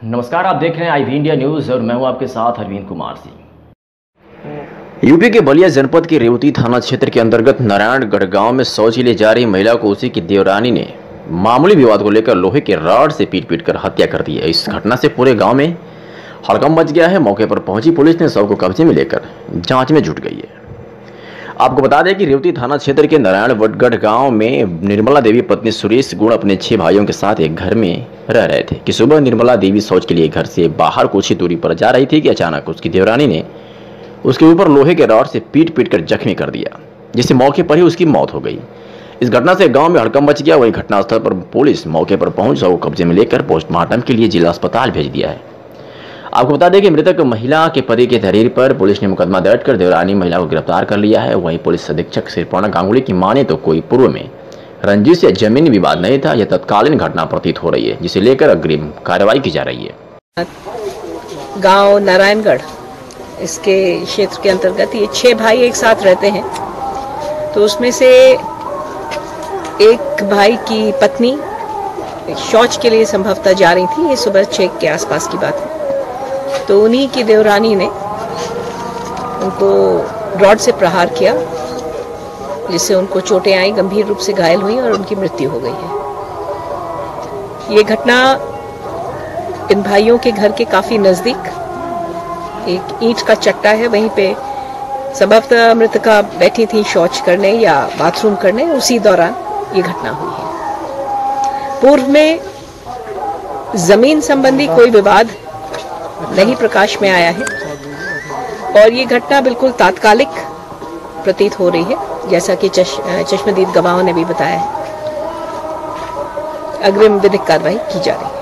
नमस्कार, आप देख रहे हैं आई इंडिया न्यूज़ और मैं हूँ आपके साथ अरविंद कुमार सिंह। यूपी के बलिया जनपद के रेवती थाना क्षेत्र के अंतर्गत नारायणगढ़ गाँव में शौच लिए जा रही महिला को उसी की देवरानी ने मामूली विवाद को लेकर लोहे के रॉड से पीट पीट कर हत्या कर दी है। इस घटना से पूरे गाँव में हड़कम मच गया है। मौके पर पहुँची पुलिस ने शव को कब्जे में लेकर जाँच में जुट गई है। आपको बता दें कि रेवती थाना क्षेत्र के नारायण वटगढ़ गाँव में निर्मला देवी पत्नी सुरेश गुण अपने छह भाइयों के साथ एक घर में रह रहे थे। कि सुबह निर्मला देवी शौच के लिए घर से बाहर कुछ ही दूरी पर जा रही थी कि अचानक उसकी देवरानी ने उसके ऊपर लोहे के रॉड से पीट पीट कर जख्मी कर दिया, जिससे मौके पर ही उसकी मौत हो गई। इस घटना से गाँव में हड़कम मच गया। वहीं घटनास्थल पर पुलिस मौके पर पहुँच शव कब्जे में लेकर पोस्टमार्टम के लिए जिला अस्पताल भेज दिया है। आपको बता दें कि मृतक महिला के पति के तहरीर पर पुलिस ने मुकदमा दर्ज कर देवरानी महिला को गिरफ़्तार कर लिया है। वहीं पुलिस अधीक्षक सिरपौना गांगुली की माने तो कोई पूर्व में रंजिश या जमीनी विवाद नहीं था, यह तत्कालीन घटना प्रतीत हो रही है, जिसे लेकर अग्रिम कार्रवाई की जा रही है। गाँव नारायणगढ़, इसके क्षेत्र के अंतर्गत ये छह भाई एक साथ रहते हैं। तो उसमें से एक भाई की पत्नी शौच के लिए संभवतः जा रही थी। ये सुबह छः के आसपास की बात है। तो उन्हीं की देवरानी ने उनको रॉड से प्रहार किया, जिससे उनको चोटें आई, गंभीर रूप से घायल हुई और उनकी मृत्यु हो गई है। ये घटना इन भाइयों के घर के काफ़ी नज़दीक एक ईंट का चट्टा है, वहीं पे संभवतः मृतका बैठी थी शौच करने या बाथरूम करने, उसी दौरान ये घटना हुई है। पूर्व में ज़मीन संबंधी कोई विवाद नहीं प्रकाश में आया है। और ये घटना बिल्कुल तात्कालिक प्रतीत हो रही है जैसा कि चश, चश्मदीद गवाहों ने भी बताया है। अग्रिम विधिक कार्रवाई की जा रही है।